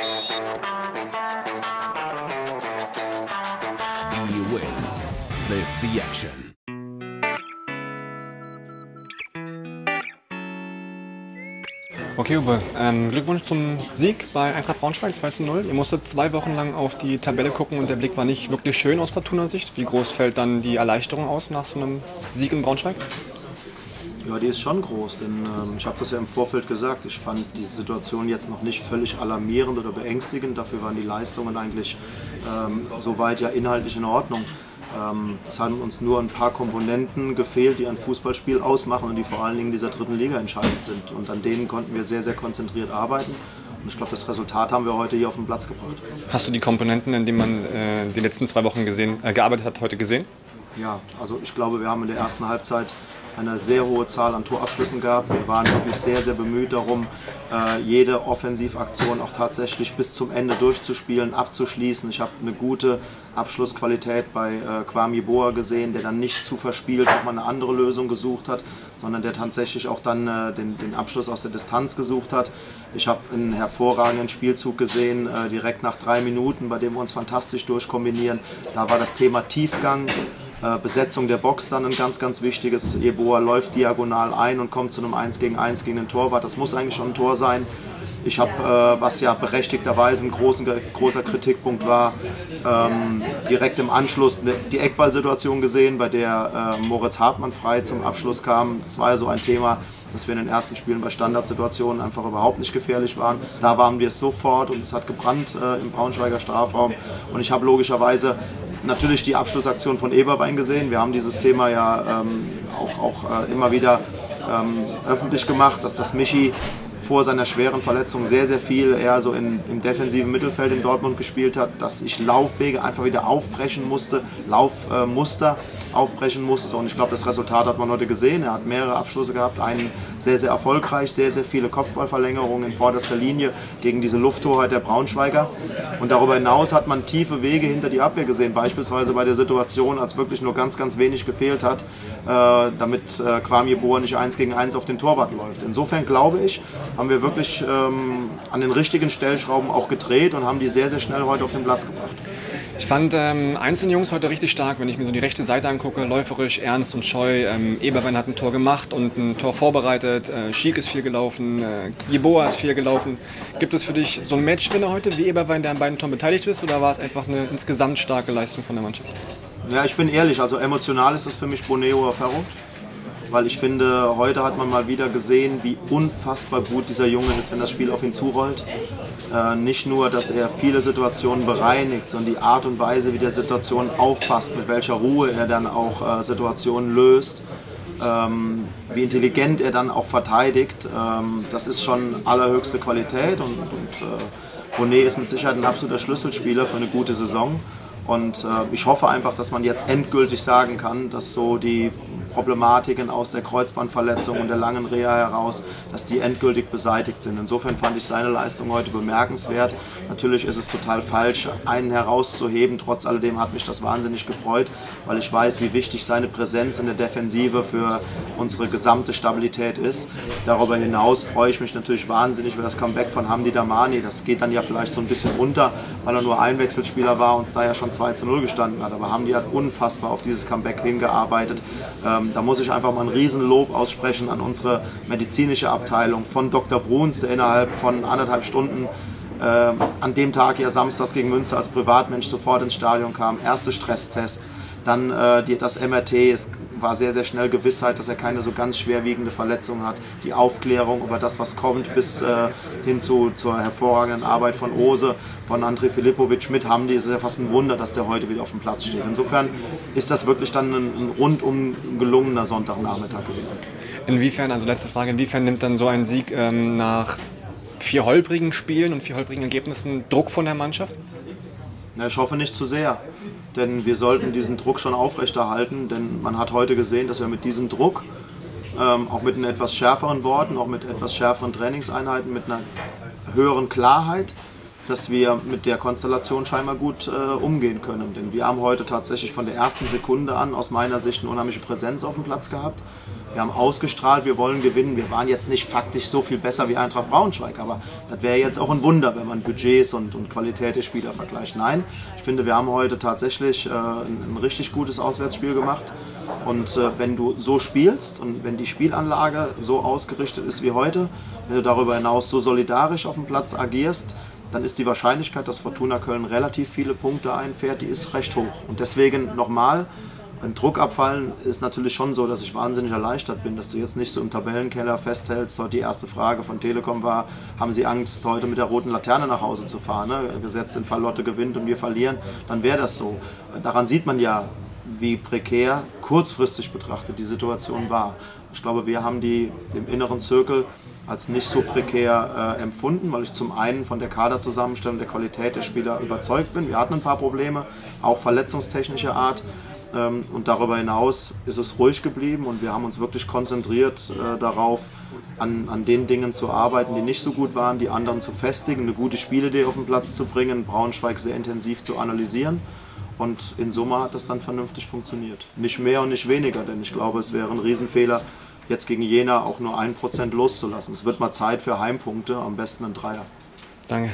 You win. Live the action. Okay, Uwe, ähm, Glückwunsch zum Sieg bei Eintracht Braunschweig 2 zu 0. Ihr musstet zwei Wochen lang auf die Tabelle gucken und der Blick war nicht wirklich schön aus Fortuna-Sicht. Wie groß fällt dann die Erleichterung aus nach so einem Sieg in Braunschweig? Ja, die ist schon groß, denn ähm, ich habe das ja im Vorfeld gesagt. Ich fand die Situation jetzt noch nicht völlig alarmierend oder beängstigend. Dafür waren die Leistungen eigentlich ähm, soweit ja inhaltlich in Ordnung. Ähm, es haben uns nur ein paar Komponenten gefehlt, die ein Fußballspiel ausmachen und die vor allen Dingen in dieser dritten Liga entscheidend sind. Und an denen konnten wir sehr, sehr konzentriert arbeiten. Und ich glaube, das Resultat haben wir heute hier auf den Platz gebracht. Hast du die Komponenten, in denen man äh, die letzten zwei Wochen gesehen, äh, gearbeitet hat, heute gesehen? Ja, also ich glaube, wir haben in der ersten Halbzeit eine sehr hohe Zahl an Torabschlüssen gehabt. Wir waren wirklich sehr, sehr bemüht darum, äh, jede Offensivaktion auch tatsächlich bis zum Ende durchzuspielen, abzuschließen. Ich habe eine gute Abschlussqualität bei äh, Kwame Boa gesehen, der dann nicht zu verspielt nochmal eine andere Lösung gesucht hat, sondern der tatsächlich auch dann äh, den, den Abschluss aus der Distanz gesucht hat. Ich habe einen hervorragenden Spielzug gesehen, direkt nach drei Minuten, bei dem wir uns fantastisch durchkombinieren. Da war das Thema Tiefgang Besetzung der Box dann ein ganz, ganz wichtiges. Eboa läuft diagonal ein und kommt zu einem 1 gegen 1 gegen den Torwart. Das muss eigentlich schon ein Tor sein. Ich habe, äh, was ja berechtigterweise ein großen, großer Kritikpunkt war, ähm, direkt im Anschluss ne, die Eckballsituation gesehen, bei der äh, Moritz Hartmann frei zum Abschluss kam. Das war ja so ein Thema, dass wir in den ersten Spielen bei Standardsituationen einfach überhaupt nicht gefährlich waren. Da waren wir sofort und es hat gebrannt äh, im Braunschweiger Strafraum. Und ich habe logischerweise natürlich die Abschlussaktion von Eberwein gesehen. Wir haben dieses Thema ja ähm, auch, auch äh, immer wieder ähm, öffentlich gemacht, dass das Michi vor seiner schweren Verletzung sehr, sehr viel eher so in, im defensiven Mittelfeld in Dortmund gespielt hat, dass ich Laufwege einfach wieder aufbrechen musste, Laufmuster. Äh, aufbrechen musste. Und ich glaube, das Resultat hat man heute gesehen. Er hat mehrere Abschlüsse gehabt, einen sehr, sehr erfolgreich, sehr, sehr viele Kopfballverlängerungen in vorderster Linie gegen diese Lufttorheit der Braunschweiger. Und darüber hinaus hat man tiefe Wege hinter die Abwehr gesehen, beispielsweise bei der Situation, als wirklich nur ganz, ganz wenig gefehlt hat, äh, damit äh, Kwame Bohr nicht eins gegen eins auf den Torwart läuft. Insofern glaube ich, haben wir wirklich ähm, an den richtigen Stellschrauben auch gedreht und haben die sehr, sehr schnell heute auf den Platz gebracht. Ich fand ähm, einzelne Jungs heute richtig stark, wenn ich mir so die rechte Seite angucke, läuferisch, ernst und scheu. Ähm, Eberwein hat ein Tor gemacht und ein Tor vorbereitet. Äh, Schiek ist viel gelaufen, äh, Jeboa ist viel gelaufen. Gibt es für dich so einen Matchwinner heute wie Eberwein, der an beiden Toren beteiligt ist, oder war es einfach eine insgesamt starke Leistung von der Mannschaft? Ja, ich bin ehrlich, also emotional ist es für mich Boneo Ferro weil ich finde, heute hat man mal wieder gesehen, wie unfassbar gut dieser Junge ist, wenn das Spiel auf ihn zurollt. Äh, nicht nur, dass er viele Situationen bereinigt, sondern die Art und Weise, wie der Situationen auffasst, mit welcher Ruhe er dann auch äh, Situationen löst, ähm, wie intelligent er dann auch verteidigt, ähm, das ist schon allerhöchste Qualität und, und äh, Bonet ist mit Sicherheit ein absoluter Schlüsselspieler für eine gute Saison. Und äh, ich hoffe einfach, dass man jetzt endgültig sagen kann, dass so die Problematiken aus der Kreuzbandverletzung und der langen Reha heraus, dass die endgültig beseitigt sind. Insofern fand ich seine Leistung heute bemerkenswert. Natürlich ist es total falsch, einen herauszuheben. Trotz alledem hat mich das wahnsinnig gefreut, weil ich weiß, wie wichtig seine Präsenz in der Defensive für unsere gesamte Stabilität ist. Darüber hinaus freue ich mich natürlich wahnsinnig über das Comeback von Hamdi Damani. Das geht dann ja vielleicht so ein bisschen unter, weil er nur Einwechselspieler war und da ja schon 2 zu 0 gestanden hat. Aber Hamdi hat unfassbar auf dieses Comeback hingearbeitet. Ähm, da muss ich einfach mal ein Riesenlob aussprechen an unsere medizinische Abteilung von Dr. Bruns, der innerhalb von anderthalb Stunden äh, an dem Tag ja samstags gegen Münster als Privatmensch sofort ins Stadion kam. Erste Stresstest, dann äh, die, das MRT, es war sehr, sehr schnell Gewissheit, dass er keine so ganz schwerwiegende Verletzung hat. Die Aufklärung über das, was kommt, bis äh, hin zu, zur hervorragenden Arbeit von Ose, von André Filipovic mit Hamdi, ist ja fast ein Wunder, dass der heute wieder auf dem Platz steht. Insofern ist das wirklich dann ein, ein rundum gelungener Sonntagnachmittag gewesen. Inwiefern, also letzte Frage, inwiefern nimmt dann so ein Sieg ähm, nach vier holprigen Spielen und vier holprigen Ergebnissen Druck von der Mannschaft? Ja, ich hoffe nicht zu sehr, denn wir sollten diesen Druck schon aufrechterhalten, denn man hat heute gesehen, dass wir mit diesem Druck, ähm, auch mit etwas schärferen Worten, auch mit etwas schärferen Trainingseinheiten, mit einer höheren Klarheit dass wir mit der Konstellation scheinbar gut äh, umgehen können. Denn wir haben heute tatsächlich von der ersten Sekunde an aus meiner Sicht eine unheimliche Präsenz auf dem Platz gehabt. Wir haben ausgestrahlt, wir wollen gewinnen. Wir waren jetzt nicht faktisch so viel besser wie Eintracht Braunschweig, aber das wäre jetzt auch ein Wunder, wenn man Budgets und, und Qualität der Spieler vergleicht. Nein, ich finde, wir haben heute tatsächlich äh, ein, ein, richtig gutes Auswärtsspiel gemacht. Und äh, wenn du so spielst und wenn die Spielanlage so ausgerichtet ist wie heute, wenn du darüber hinaus so solidarisch auf dem Platz agierst, dann ist die Wahrscheinlichkeit, dass Fortuna Köln relativ viele Punkte einfährt, die ist recht hoch. Und deswegen nochmal, ein Druck abfallen ist natürlich schon so, dass ich wahnsinnig erleichtert bin, dass du jetzt nicht so im Tabellenkeller festhältst. Heute die erste Frage von Telekom war, haben Sie Angst, heute mit der roten Laterne nach Hause zu fahren? Ne? Gesetzt in Fall Lotte gewinnt und wir verlieren, dann wäre das so. Daran sieht man ja, wie prekär kurzfristig betrachtet die Situation war. Ich glaube, wir haben die im inneren Zirkel als nicht so prekär äh, empfunden, weil ich zum einen von der Kaderzusammenstellung, der Qualität der Spieler überzeugt bin. Wir hatten ein paar Probleme, auch verletzungstechnischer Art. Ähm, und darüber hinaus ist es ruhig geblieben und wir haben uns wirklich konzentriert äh, darauf, an, an den Dingen zu arbeiten, die nicht so gut waren, die anderen zu festigen, eine gute Spielidee auf den Platz zu bringen, Braunschweig sehr intensiv zu analysieren. Und in Summe hat das dann vernünftig funktioniert. Nicht mehr und nicht weniger, denn ich glaube, es wäre ein Riesenfehler, jetzt gegen Jena auch nur ein Prozent loszulassen. Es wird mal Zeit für Heimpunkte, am besten ein Dreier. Danke.